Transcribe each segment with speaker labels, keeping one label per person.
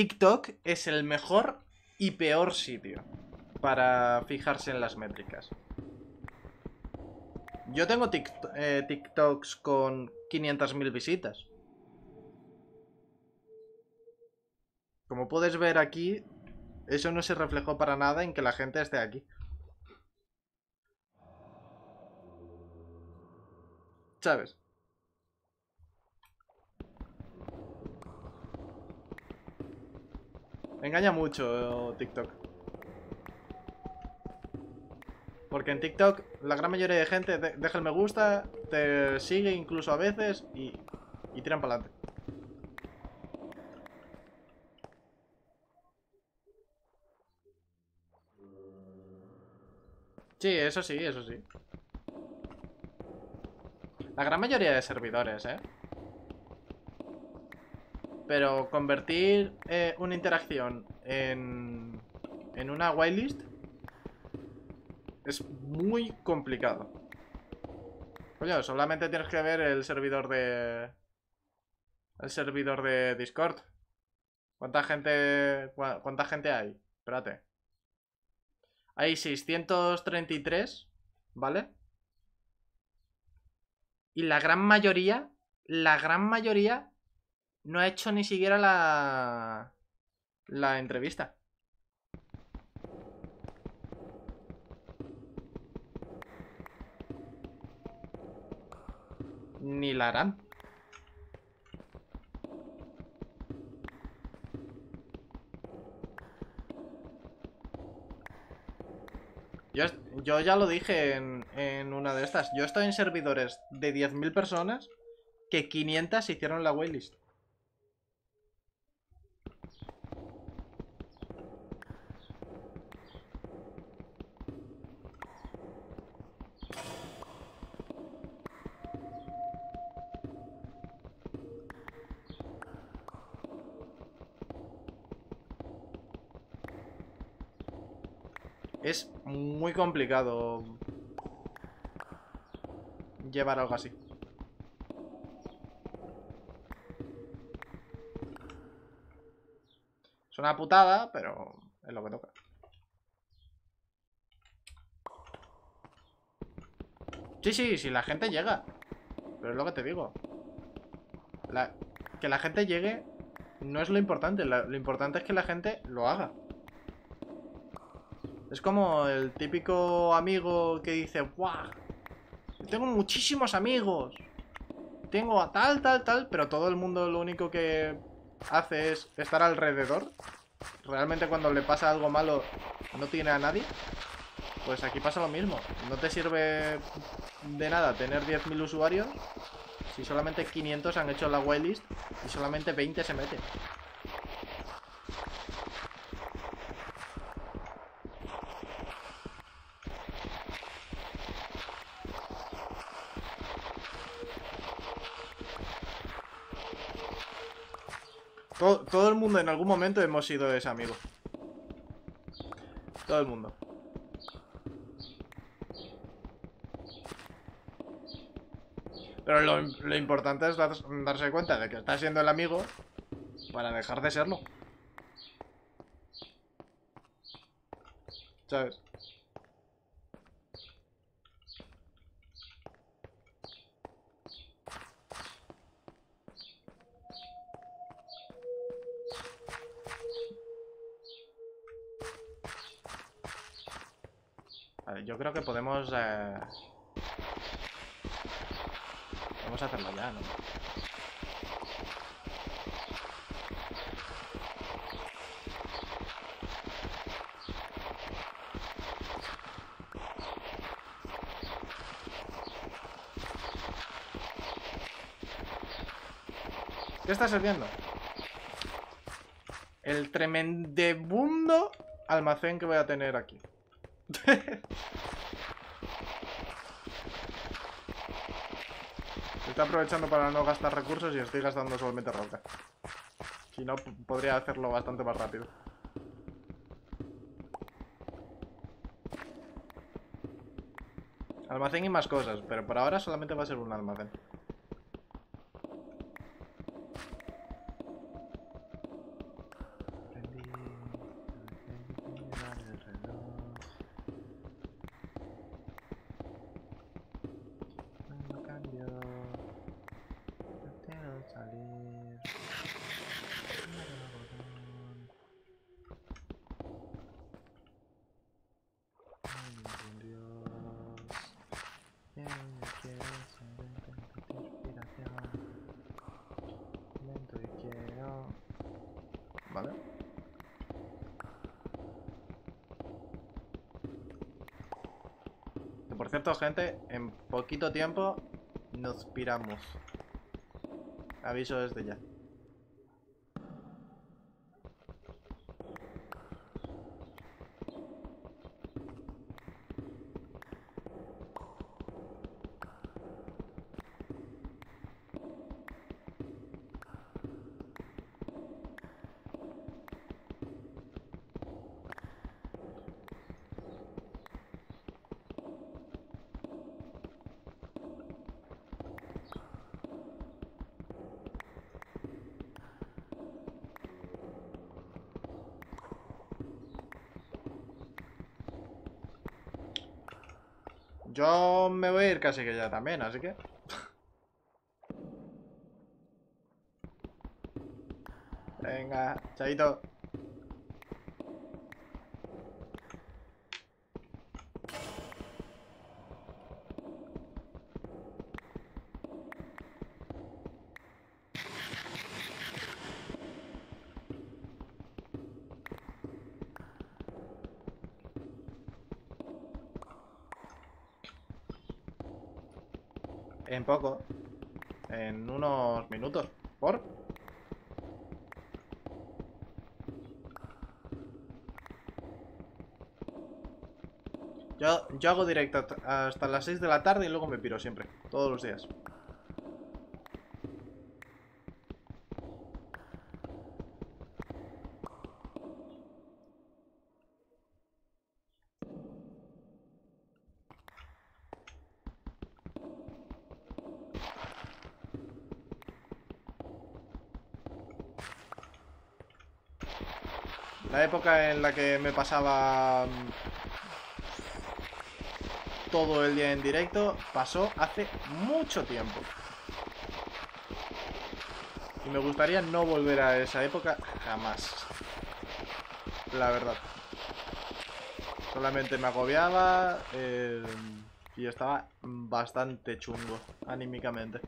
Speaker 1: TikTok es el mejor y peor sitio para fijarse en las métricas. Yo tengo eh, TikToks con 500.000 visitas. Como puedes ver aquí, eso no se reflejó para nada en que la gente esté aquí. ¿Sabes? Engaña mucho TikTok. Porque en TikTok la gran mayoría de gente deja el me gusta, te sigue incluso a veces y, y tiran para adelante. Sí, eso sí, eso sí. La gran mayoría de servidores, ¿eh? Pero convertir eh, una interacción en, en una whitelist es muy complicado. Coño, solamente tienes que ver el servidor de... El servidor de Discord. ¿Cuánta gente... ¿Cuánta gente hay? Espérate. Hay 633, ¿vale? Y la gran mayoría, la gran mayoría no ha hecho ni siquiera la... La entrevista. Ni la harán. Yo, ya lo dije en, en, una de estas. Yo estoy en servidores de 10.000 personas que 500 hicieron la waitlist. Es muy complicado llevar algo así. Es una putada, pero es lo que toca. Sí, sí, sí, la gente llega. Pero es lo que te digo. que la gente llegue no es lo importante. lo importante es que la gente lo haga. Es como el típico amigo que dice, ¡buah! Tengo muchísimos amigos. Tengo a tal, tal, tal, pero todo el mundo lo único que hace es estar alrededor. Realmente cuando le pasa algo malo no tiene a nadie. Pues aquí pasa lo mismo. No te sirve de nada tener 10.000 usuarios si solamente 500 han hecho la whitelist y solamente 20 se meten. Todo, el mundo en algún momento hemos sido ese amigo. Todo el mundo. Pero lo, importante es darse cuenta de que está siendo el amigo para dejar de serlo. ¿Sabes? Yo creo que podemos... Eh... Vamos a hacerlo ya, ¿no? ¿Qué está sirviendo? El tremendebundo almacén que voy a tener aquí. Estoy aprovechando para no gastar recursos y estoy gastando solamente roca. Si no, podría hacerlo bastante más rápido. Almacén y más cosas, pero por ahora solamente va a ser un almacén. por cierto, gente, en poquito tiempo nos piramos. Aviso desde ya. Yo me voy a ir casi que ya también, así que... Venga, chaito. En poco. En unos minutos. ¿Por? Yo, yo hago directo hasta las 6 de la tarde y luego me piro siempre. Todos los días. La época en la que me pasaba mm, todo el día en directo pasó hace mucho tiempo. Y me gustaría no volver a esa época jamás. La verdad. Solamente me agobiaba eh, y estaba bastante chungo anímicamente.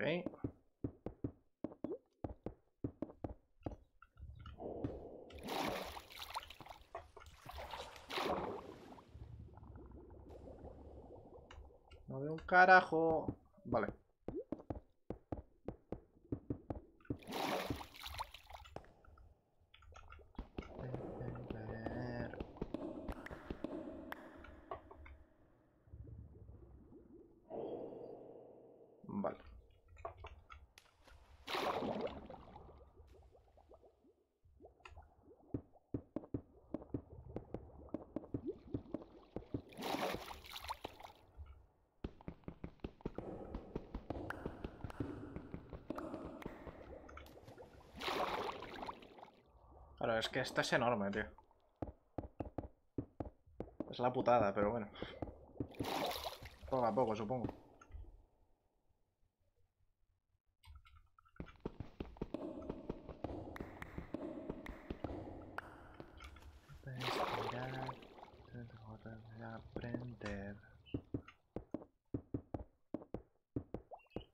Speaker 1: Ok. No veo un carajo. Vale. Vale. Claro, es que esta es enorme, tío. Es la putada, pero bueno. Poco a poco, supongo.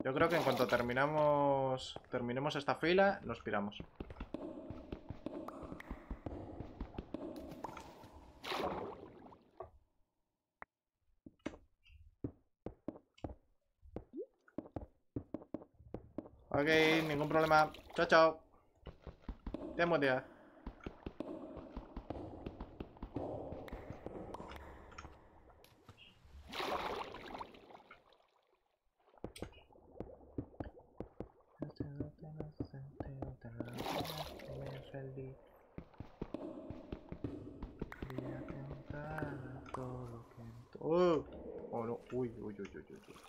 Speaker 1: Yo creo que en cuanto terminamos terminemos esta fila, nos piramos. Ok, ningún problema. Chao, chao. Ten buen día. Oh, oh no, uy, uy, uy, uy, uy.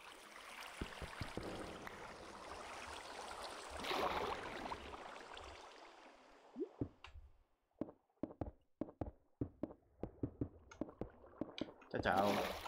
Speaker 1: Uy.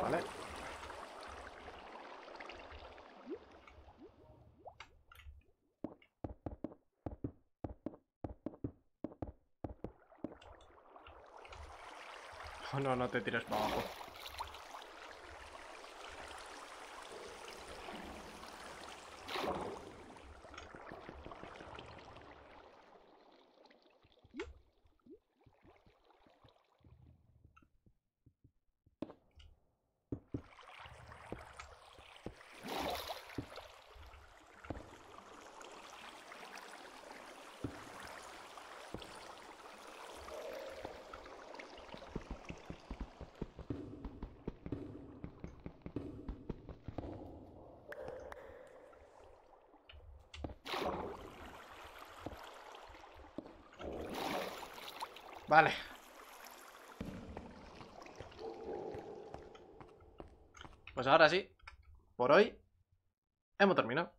Speaker 1: Vale. No, no te tires para abajo. Vale. Pues ahora sí. Por hoy hemos terminado.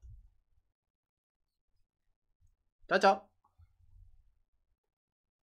Speaker 1: Chao, chao.